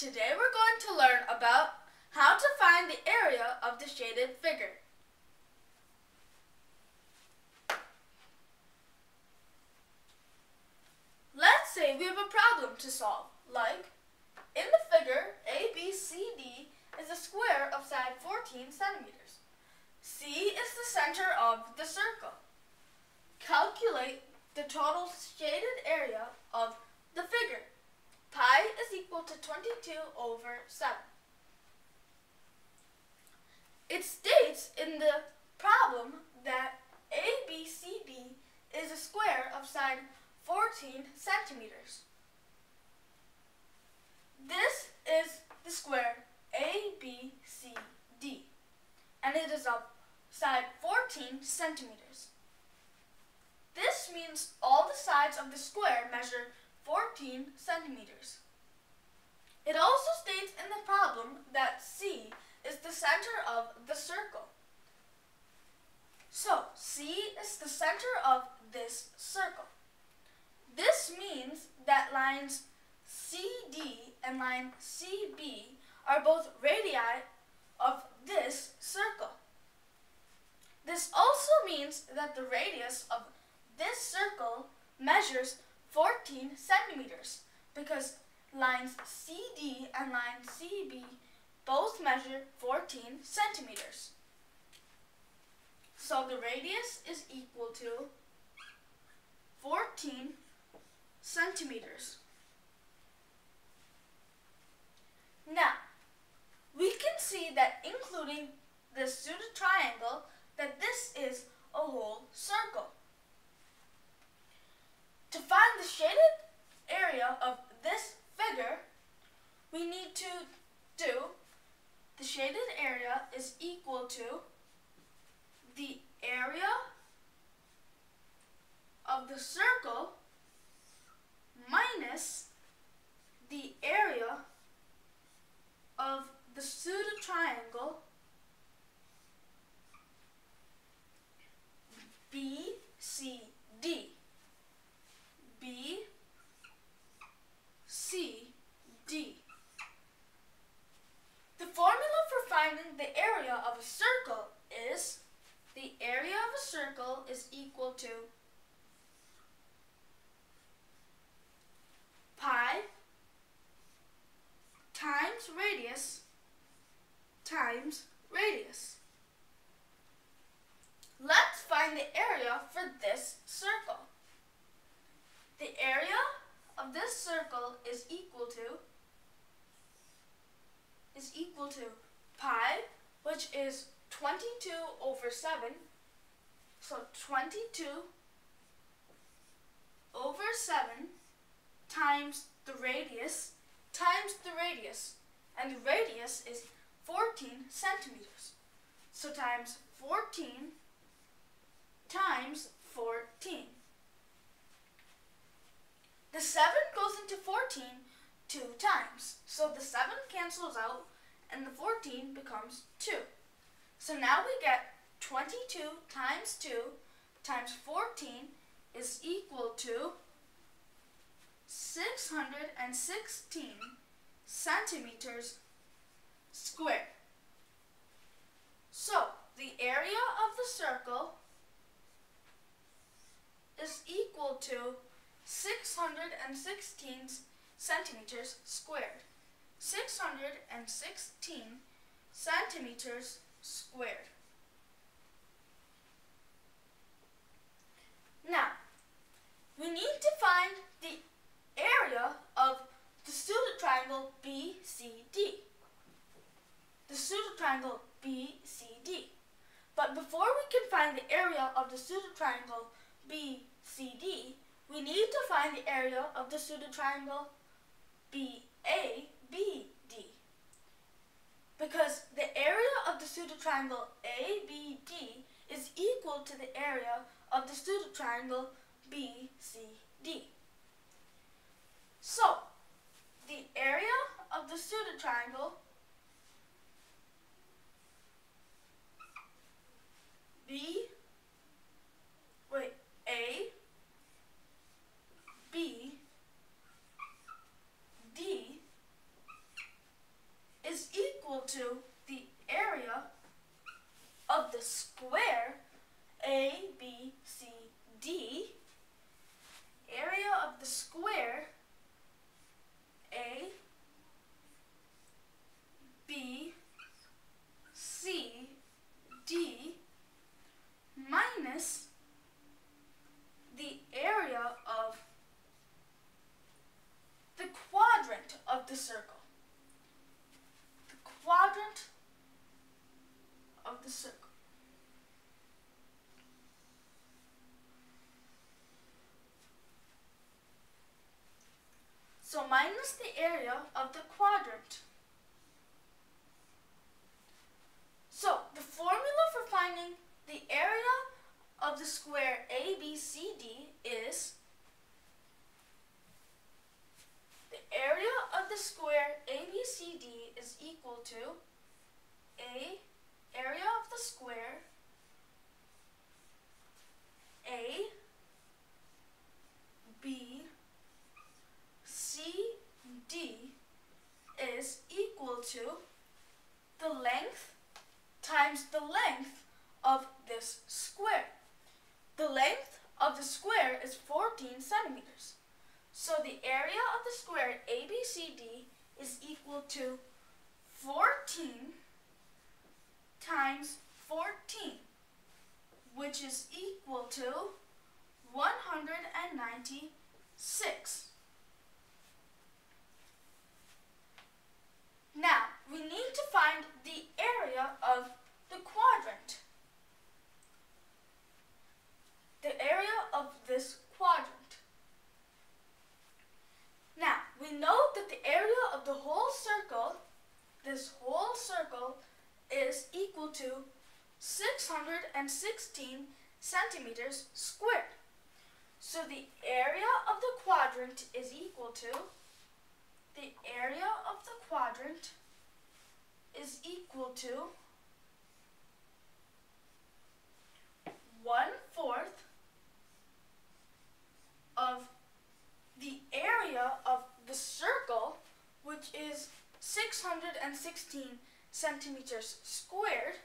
Today we're going to learn about how to find the area of the shaded figure. Let's say we have a problem to solve, like in the figure ABCD is a square of side 14 centimeters. C is the center of the circle. Calculate the total shaded area of the figure. Pi is equal to 22 over 7. It states in the problem that ABCD is a square of side 14 centimeters. This is the square ABCD and it is of side 14 centimeters. This means all the sides of the square measure 14 centimeters. It also states in the problem that C is the center of the circle. So, C is the center of this circle. This means that lines CD and line CB are both radii of this circle. This also means that the radius of this circle measures 14 centimeters because lines CD and line CB both measure 14 centimeters. So the radius is equal to 14 centimeters. Now, we can see that including the pseudo triangle, that this is a whole circle. To find the shaded area of this figure, we need to do the shaded area is equal to the area of the circle minus the area of the pseudo triangle BCD. B, C, D. The formula for finding the area of a circle is the area of a circle is equal to pi times radius times radius. Let's find the area for this circle. The area of this circle is equal to is equal to pi, which is 22 over 7. So 22 over 7 times the radius times the radius. And the radius is 14 centimeters. So times 14 times 14. The 7 goes into 14 two times. So the 7 cancels out and the 14 becomes 2. So now we get 22 times 2 times 14 is equal to 616 centimeters squared. So the area of the circle is equal to 616 centimeters squared. 616 centimeters squared. Now, we need to find the area of the pseudo triangle BCD. The pseudo triangle BCD. But before we can find the area of the pseudo triangle BCD, we need to find the area of the pseudo triangle BABD. Because the area of the pseudo triangle ABD is equal to the area of the pseudo triangle BCD. So, the area of the pseudo triangle B, wait, A, B, D So minus the area of the quadrant. So the formula for finding the area of the square ABCD is the area of the square ABCD is equal to A area of the square A B C D is equal to the length times the length of this square. The length of the square is 14 centimeters. So the area of the square ABCD is equal to 14 times 14, which is equal to 196. Now, we need to find the area of the quadrant. The area of this quadrant. Now, we know that the area of the whole circle, this whole circle, is equal to 616 centimeters squared. So the area of the quadrant is equal to the area of the quadrant is equal to one fourth of the area of the circle, which is 616 centimeters squared,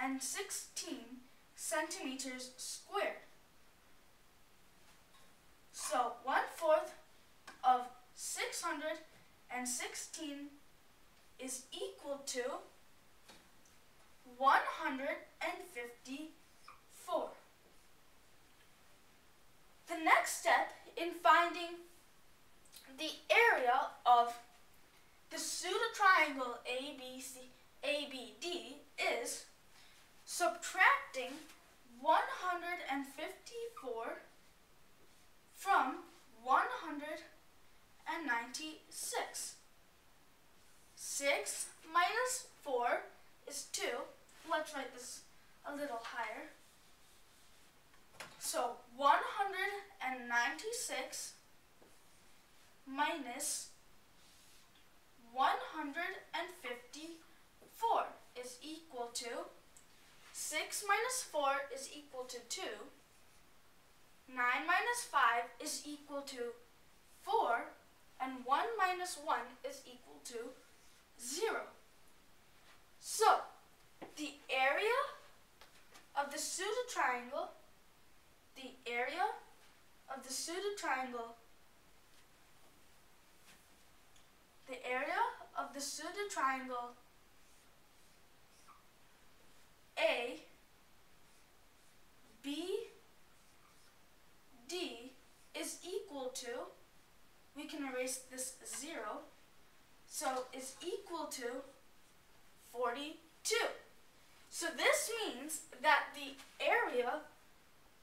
616 centimeters squared. So one fourth of 616 is equal to 154. The next step in finding the area of the pseudo-triangle ABC, ABD is subtracting 154 from 196. 6 minus 4 is 2. Let's write this a little higher. So 196 minus 154 is equal to 6 minus 4 is equal to 2. 9 minus 5 is equal to 4 and 1 minus 1 is equal to 0. So, the area of the pseudo-triangle, the area of the pseudo-triangle, the area of the pseudo-triangle A, B, D is equal to, we can erase this 0, so is equal to 42. So this means that the area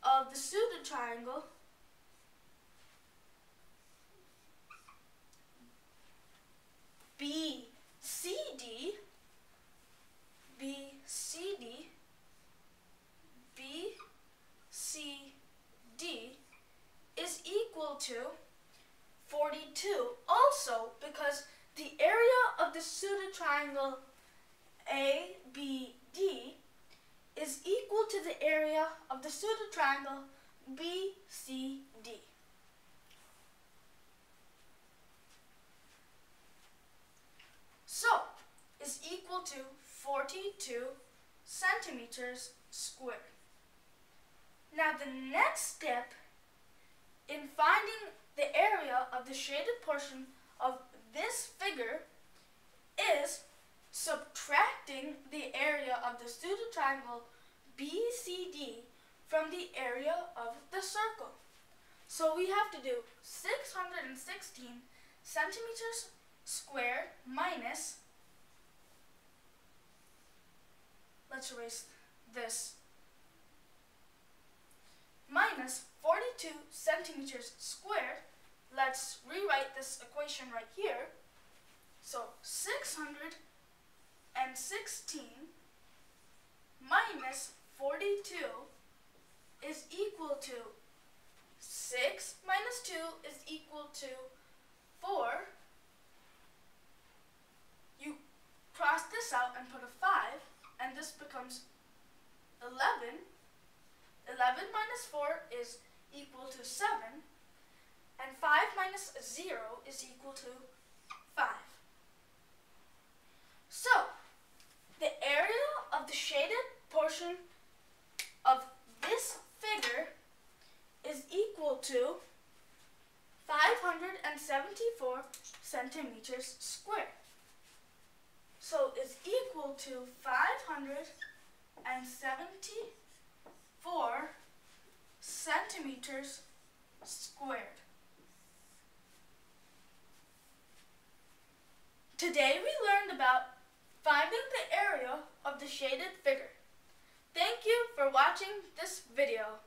of the pseudo triangle BCD BCD BCD is equal to 42 also because the area of the triangle ABD is equal to the area of the pseudo triangle BCD. So, is equal to 42 centimeters squared. Now the next step in finding the area of the shaded portion of this figure is subtracting the area of the pseudo triangle BCD from the area of the circle. So we have to do 616 centimeters squared minus, let's erase this, minus 42 42 centimeters squared, let's rewrite this equation right here. So 616 minus 42 is equal to 6 minus 2 is equal to 4. You cross this out and put a 5 and this becomes 11. 11 minus 4 is equal to 7 and 5 minus 0 is equal to 5. So, the area of the shaded portion of this figure is equal to 574 centimeters squared. So it's equal to 574 centimeters squared. Today we learned about finding the area of the shaded figure. Thank you for watching this video.